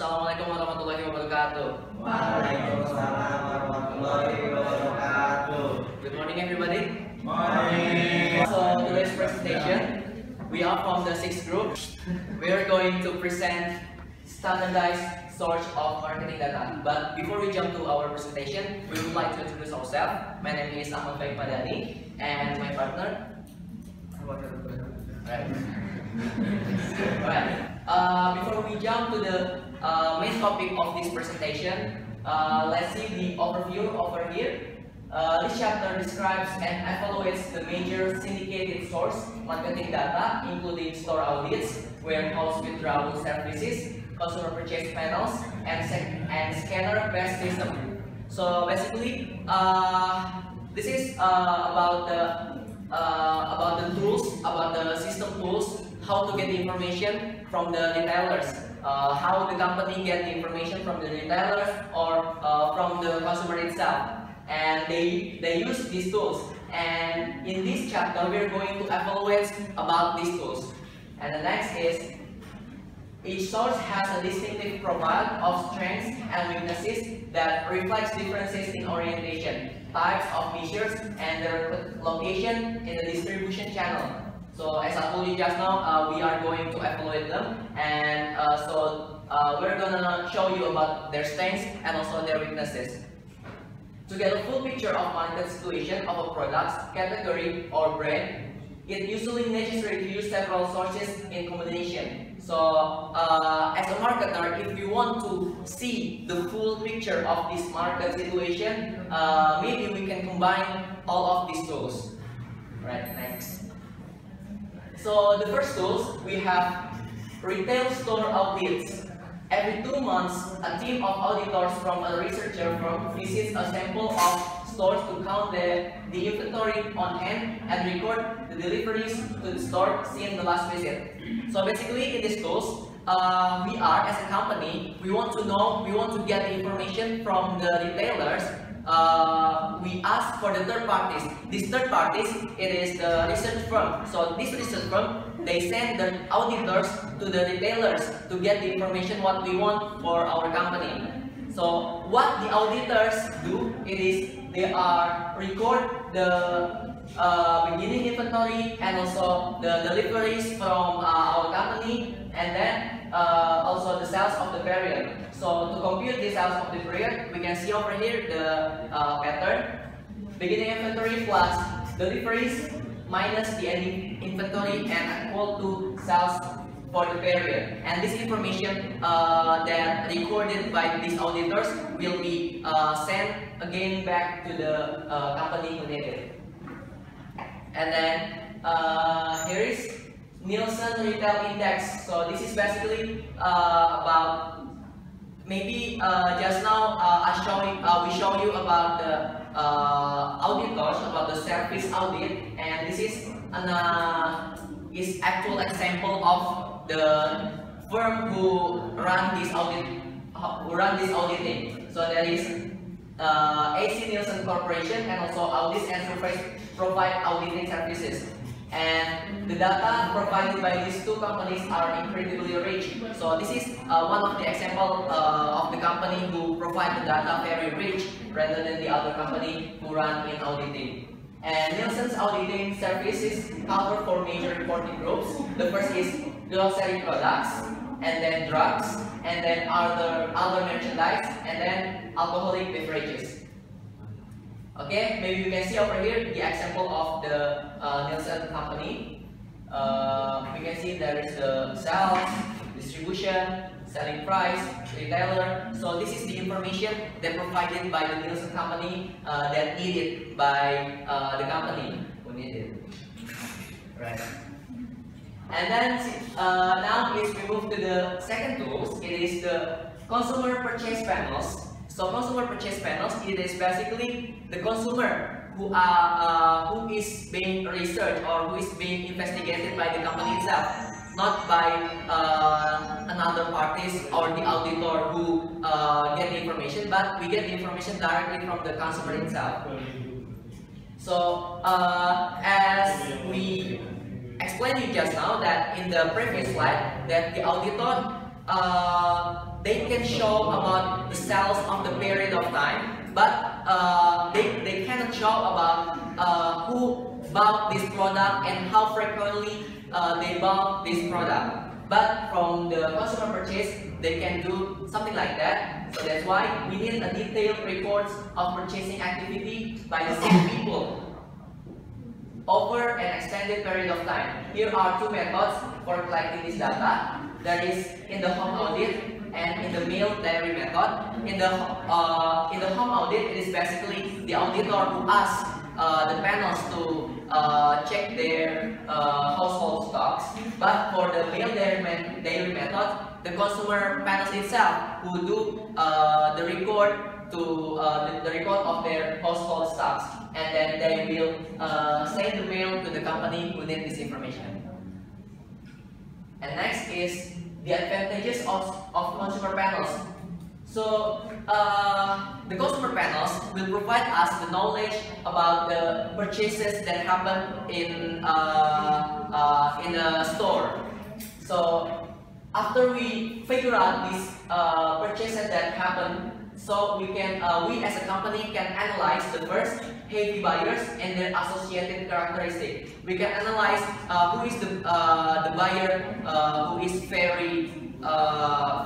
Assalamualaikum warahmatullahi wabarakatuh. Waalaikumsalam warahmatullahi wabarakatuh. Good morning, everybody. Morning. So today's presentation, we are from the sixth group. We are going to present standardized source of marketing data. But before we jump to our presentation, we would like to introduce ourselves. My name is Ahmad Baik Madani, and my partner. Right. Alright. Uh, before we jump to the uh, main topic of this presentation, uh, let's see the overview over here. Uh, this chapter describes and evaluates the major syndicated source marketing data, including store audits, warehouse withdrawal services, consumer purchase panels, and, and scanner-based system. So basically, uh, this is uh, about the uh, about the tools, about the system tools, how to get the information from the retailers, uh, how the company get the information from the retailers or uh, from the consumer itself and they, they use these tools. And in this chapter, we're going to evaluate about these tools. And the next is, each source has a distinctive profile of strengths and weaknesses that reflects differences in orientation, types of measures, and their location in the distribution channel. So as I told you just now, uh, we are going to evaluate them, and uh, so uh, we're gonna show you about their strengths and also their weaknesses. To get a full picture of market situation of a product, category, or brand, it's usually necessary to use several sources in combination. So, uh, as a marketer, if you want to see the full picture of this market situation, uh, maybe we can combine all of these tools. Right, next. So, the first tools, we have retail store audits. Every two months, a team of auditors from a researcher firm visits a sample of stores to count the, the inventory on hand and record the deliveries to the store seen the last visit. So basically, in these tools, uh, we are as a company, we want to know, we want to get the information from the retailers. Uh, we ask for the third parties. These third parties, it is the research firm. So this research firm they send the auditors to the retailers to get the information what we want for our company. So what the auditors do, it is they are record the uh, beginning inventory and also the deliveries from uh, our company and then uh, also the sales of the period. So to compute the sales of the period, we can see over here the uh, pattern. Beginning inventory plus deliveries minus the ending inventory and equal to sales for the period. And this information uh, that recorded by these auditors will be uh, sent again back to the uh, company who it. And then uh, here is Nielsen Retail Index. So this is basically uh, about maybe uh, just now I showing we show you about the uh, auditors about the service audit and this is an uh, is actual example of the firm who run this audit who run this auditing so there is uh, AC Nielsen Corporation and also audits and provide auditing services and the data provided by these two companies are incredibly rich. So this is uh, one of the example uh, of the company who provide the data very rich rather than the other company who run in auditing. And Nielsen's auditing services cover four major reporting groups. The first is grocery products, and then drugs, and then other other merchandise, and then alcoholic beverages. Okay, maybe you can see over here the example of the uh, Nielsen company. Uh, we can see there is the sales, distribution, selling price, retailer. So this is the information that provided by the Nielsen company uh, that needed by uh, the company who needed. Right. And then uh, now is we move to the second tools. It is the consumer purchase panels. So consumer purchase panels, it is basically the consumer who are uh, who is being researched or who is being investigated by the company itself, not by uh, another parties or the auditor who uh, get the information, but we get the information directly from the consumer itself. So uh, as we explained you just now that in the previous slide that the auditor uh, they can show about the sales of the period of time, but uh, they, they cannot show about uh, who bought this product and how frequently uh, they bought this product. But from the consumer purchase, they can do something like that. So that's why we need a detailed reports of purchasing activity by the same people over an extended period of time. Here are two methods for collecting this data. There is in the home audit and in the mail diary method. In the uh, in the home audit, it is basically the auditor who asks uh, the panels to uh, check their uh, household stocks. But for the mail diary, diary method, the consumer panels itself who do uh, the record to uh, the, the, record of their household stocks, and then they will uh, send the mail to the company who need this information. And next is the advantages of, of consumer panels. So uh, the consumer panels will provide us the knowledge about the purchases that happen in uh, uh, in a store. So after we figure out these uh, purchases that happen, so we can uh, we as a company can analyze the first heavy buyers and their associated characteristics. We can analyze uh, who is the the buyer who is very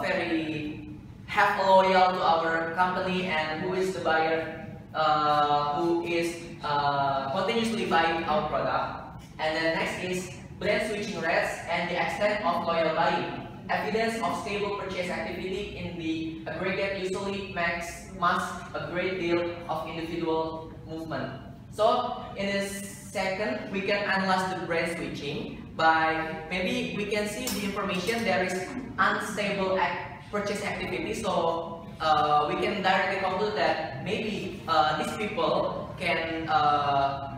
very have loyal to our company and who is the buyer uh, who is uh, continuously buying our product. And then next is brand switching rates and the extent of loyal buying. Evidence of stable purchase activity in the aggregate usually makes mask a great deal of individual movement. So in this second, we can analyze the brand switching by maybe we can see the information there is unstable act purchase activity. So uh, we can directly conclude that maybe uh, these people can uh,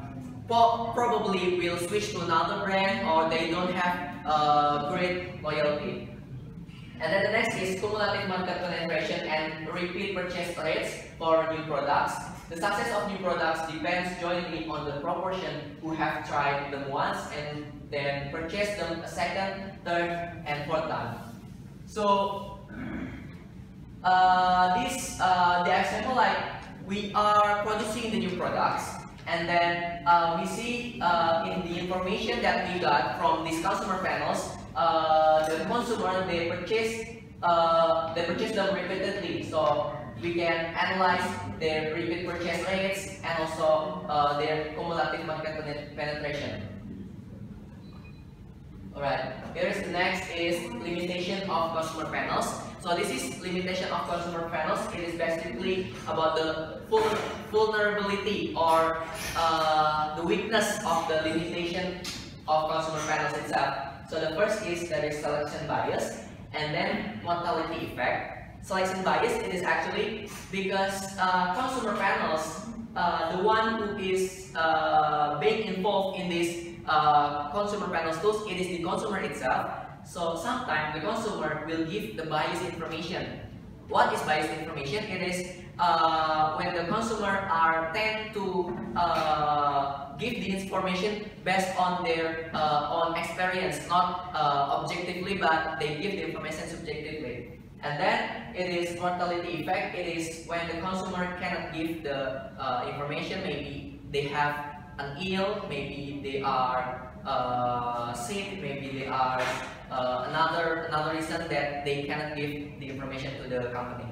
probably will switch to another brand or they don't have uh, great loyalty. And then the next is cumulative market penetration and repeat purchase rates for new products. The success of new products depends jointly on the proportion who have tried them once and then purchased them a second, third, and fourth time. So uh, this uh, the example like we are producing the new products and then uh, we see uh, in the information that we got from these customer panels uh, the consumer they purchase uh, they purchase them repeatedly so we can analyze their repeat purchase rates and also their cumulative market penetration Alright, here is the next is limitation of consumer panels. So this is limitation of consumer panels. It is basically about the vulnerability or uh, the weakness of the limitation of consumer panels itself. So the first is there is selection bias and then mortality effect. Selection bias it is actually because uh, consumer panels, uh, the one who is uh, being involved in this uh, consumer panels tools, it is the consumer itself. So sometimes the consumer will give the biased information. What is biased information? It is uh, when the consumer are tend to uh, give the information based on their uh, experience, not uh, objectively, but they give the information subjectively. And then it is mortality effect. It is when the consumer cannot give the uh, information. Maybe they have an ill, maybe they are sick, maybe they are another another reason that they cannot give the information to the company.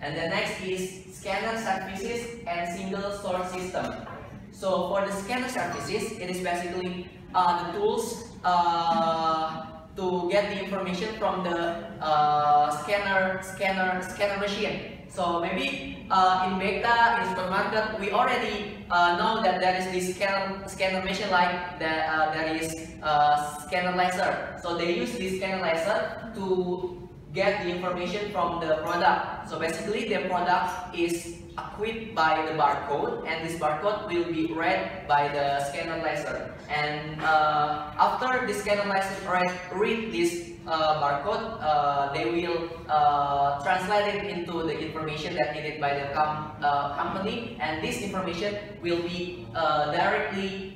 And the next is scanner services and single source system. So for the scanner services, it is basically uh, the tools uh, to get the information from the uh, scanner scanner scanner machine. So maybe uh, in Beta, in supermarket, we already uh, know that there is this scanner, scanner machine like that uh, there is uh, scanner laser. So they use this scanner laser to get the information from the product. So basically, the product is equipped by the barcode, and this barcode will be read by the scanner laser. And uh, after the scanner laser read, read this uh, barcode, uh, they will uh, translate it into the information that needed by the com uh, company, and this information will be uh, directly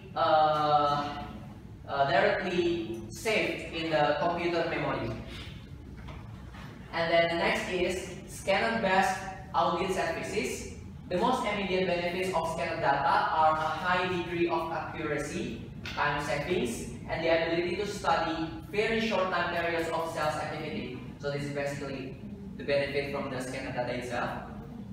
directly saved in the computer memory. And then the next is scanner-based audit services. The most immediate benefits of scanner data are a high degree of accuracy, time savings, and the ability to study very short time periods of sales activity. So this is basically the benefit from the scanner data itself.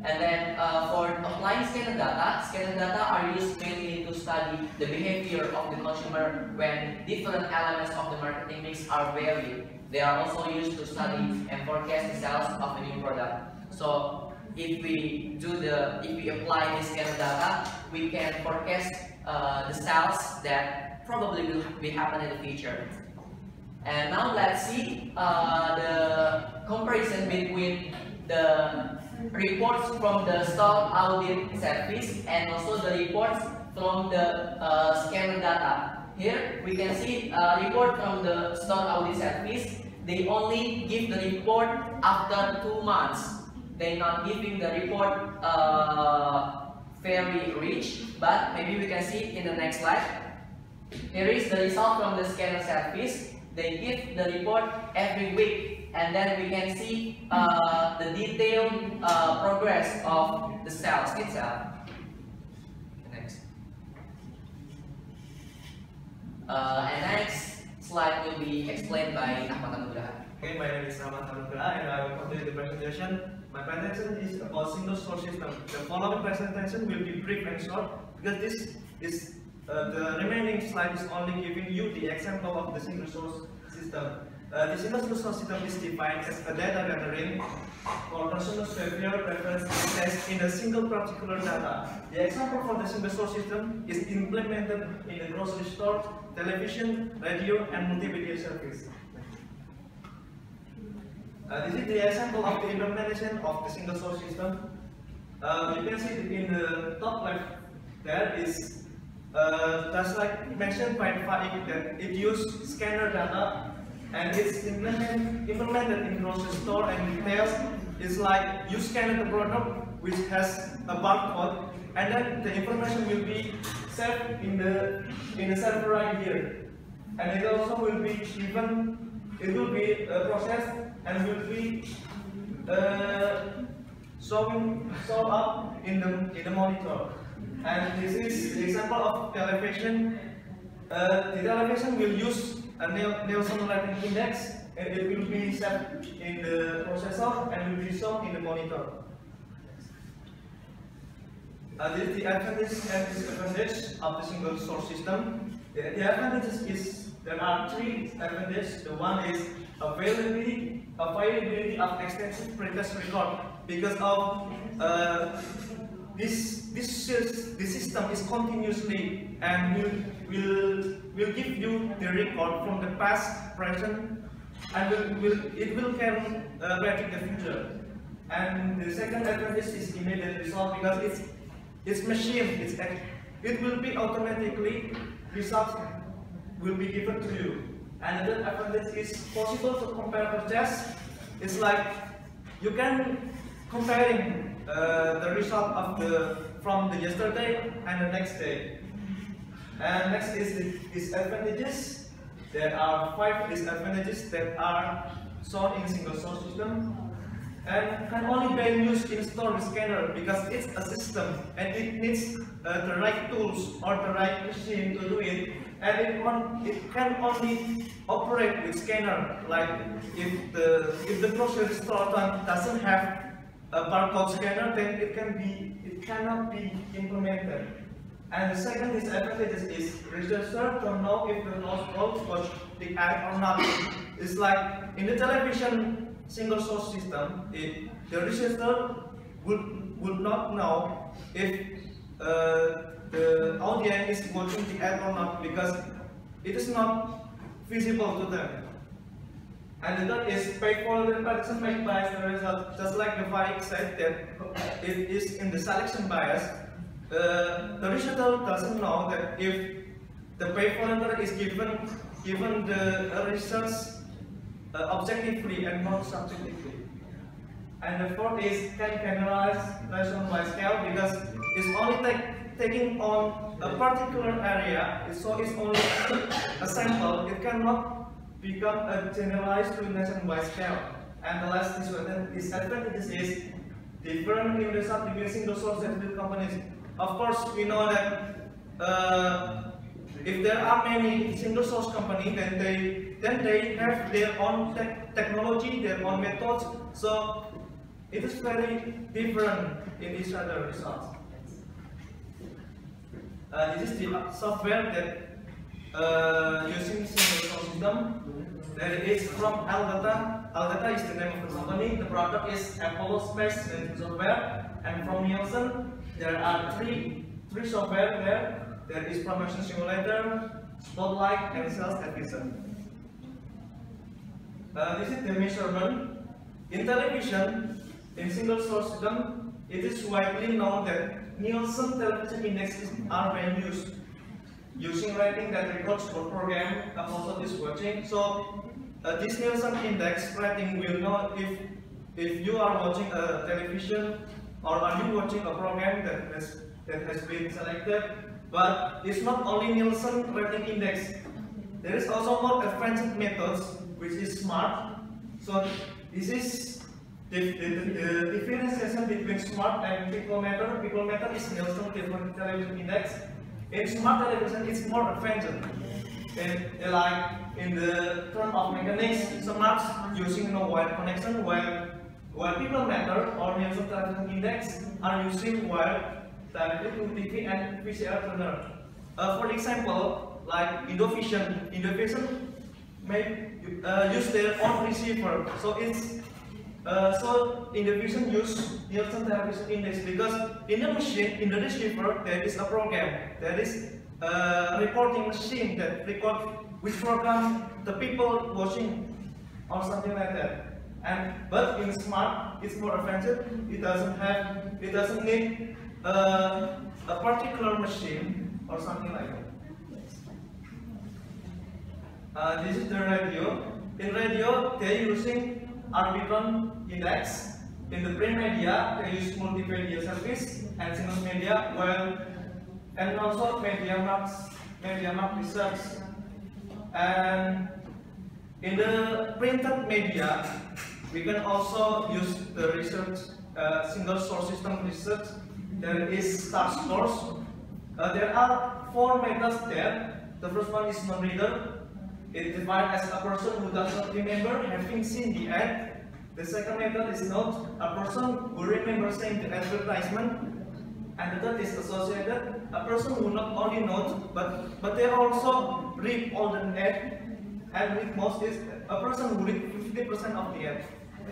And then uh, for applying scanner data, scanner data are used mainly to study the behavior of the consumer when different elements of the marketing mix are varied. They are also used to study and forecast the sales of a new product. So if we do the, if we apply this scanner data, we can forecast uh, the sales that probably will be happen in the future. And now let's see uh, the comparison between the reports from the store audit service and also the reports from the uh, scanner data. Here we can see a report from the store audit service. They only give the report after two months. They're not giving the report uh, very rich, but maybe we can see in the next slide. Here is the result from the scanner service. They give the report every week and then we can see uh, the detailed uh, progress of the cells itself. Next. Uh, and next slide will be explained by Ahmad. Okay, my name is Ahmad and I will continue the presentation. My presentation is about single source system. The following presentation will be brief and short because this is uh, the remaining slide is only giving you the example of the single source system. The single source system is defined as a data gathering or consumer behavior preference test in a single particular data. The example for the single source system is implemented in the grocery store, television, radio, and multimedia service. Uh, this is the example of the implementation of the single source system. Uh, you can see in the top left there is uh, just like mentioned by Faiq that it uses scanner data and it's implement, implemented in grocery store and retail. It's like you scan the product which has a barcode and then the information will be saved in the in the server right here. And it also will be given, it will be uh, processed and will be uh, showing show up in the in the monitor. And this is the example of television. Uh, the television will use a Nielsen Rating Index and it will be set in the processor and will be shown in the monitor. Uh, this is the advantage and disadvantage of the single source system. The, the advantages is there are three advantages. The one is availability, availability of extensive pretest record because of uh, this this this system is continuously and will will will give you the record from the past, present, and will, will it will can uh, predict the future. And the second advantage is immediate result because it's it's machine. It's it will be automatically results will be given to you. And the third advantage is possible to compare purchase. It's like you can comparing uh, the result of the from the yesterday and the next day. And next is the disadvantages. There are five disadvantages that are shown in single source system and can only be used in store scanner because it's a system and it needs uh, the right tools or the right machine to do it and it, it can only operate with scanner like if the if the grocery store doesn't have a barcode scanner, then it can be, it cannot be implemented. And the second disadvantage is register don't know if the lost code was the ad or not. It's like in the television single source system, it, the researcher would would not know if uh, the audience is watching the ad or not because it is not visible to them. And the third is the participant bias the result. Just like the Faiq said that it is in the selection bias, the researcher doesn't know that if the volunteer is given given the research uh, objectively and not subjectively. And the fourth is can generalize by scale because it's only take, taking on a particular area, so it's only a sample. It cannot become a generalized to nationwide scale. And the last disadvantage is different in the source and build companies. Of course, we know that uh, if there are many single source companies, then they then they have their own te technology, their own methods. So it is very different in each other results. Uh, this is the software that uh, using single source system. That is from Aldata. Aldata is the name of the company. The product is Apollo Space and software. And from Nielsen, there are three three software there. There is promotion simulator, spotlight, and sales advisor. Uh, this is the measurement. In television, in single source system, it is widely known that Nielsen television indexes are being used using rating that records for program and also this watching. So uh, this Nielsen index rating will know if if you are watching a television or are you watching a program that has that has been selected. But it's not only Nielsen rating index. There is also more advanced methods which is smart. So this is the, the, the differentiation between smart and People-Meter. People-Meter is Nielsen television index. In smart television, it's more advanced. And like in the term of mechanics, smart using no wire connection, while while People-Meter or Nielsen television index are using wire directly to TV and VCR tuner. Uh, for example, like Indovision, Indovision may uh, use their own receiver. So it's uh, so Indovision use Nielsen television index because in the machine, in the receiver, there is a program. There is a recording machine that record which program the people watching or something like that. And but in smart, it's more advanced. It doesn't have, it doesn't need uh, a particular machine or something like that. Uh, this is the radio. In radio, they're using Arbitron index. In the print media, they use multimedia service and single media, well, and also Mediamark, media mark research. And in the printed media, we can also use the research uh, single source system research. There is task force. Uh, there are four methods there. The first one is non-reader. It defined as a person who does not remember having seen the ad. The second method is not a person who remembers seeing the advertisement. And the third is associated, a person who not only knows, but, but they also read all the ad. And read most is a person who read 50% of the ad. Uh,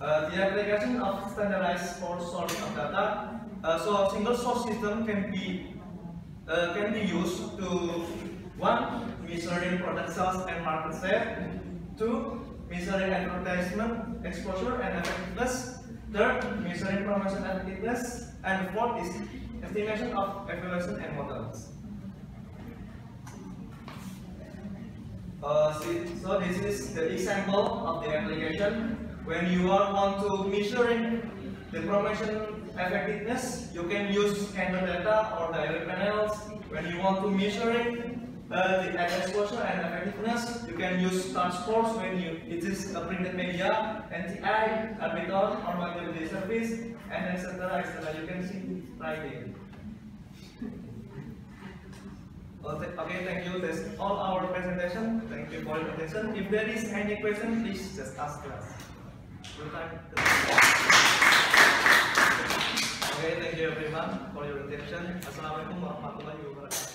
the application of standardized for sorting of data. Uh, so a single source system can be uh, can be used to one measuring product sales and market share, two measuring advertisement exposure and effectiveness, third measuring promotion effectiveness, and fourth is estimation of evaluation and models. Uh, so this is the example of the application. When you are want to measuring the promotion effectiveness, you can use scanner data or direct panels. When you want to measure it, uh, the exposure and effectiveness, you can use transports when you it is a printed media, NTI, Arbitron, or multimedia service, and etc. etc. You can see right here. Okay, thank you. That's all our presentation. Thank you for your attention. If there is any question, please just ask us. Time. Okay, thank you everyone for your attention. Assalamualaikum warahmatullahi wabarakatuh.